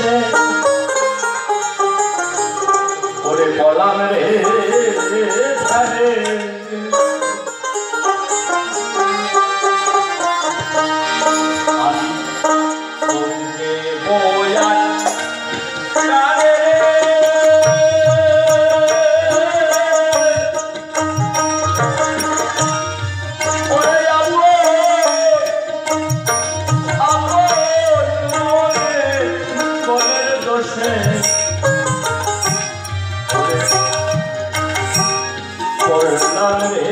দোষে ওরে বলাম রে করলাম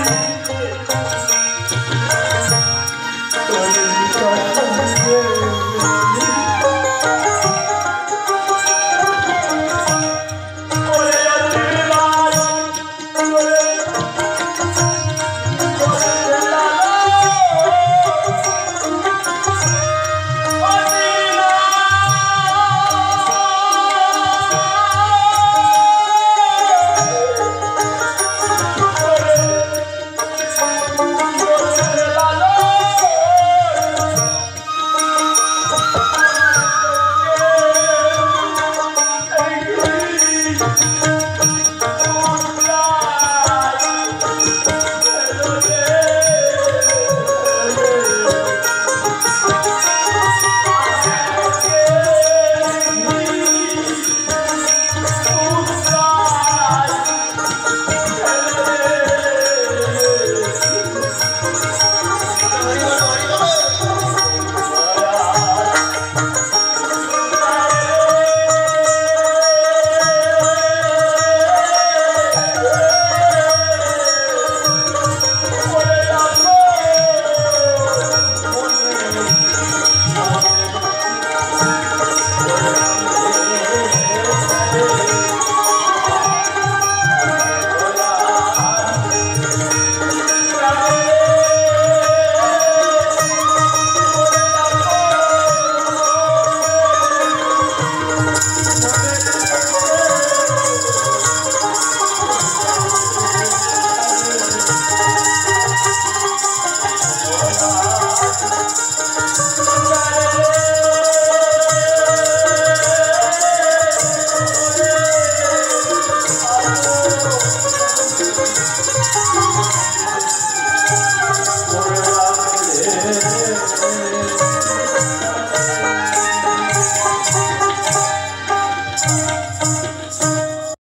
哎。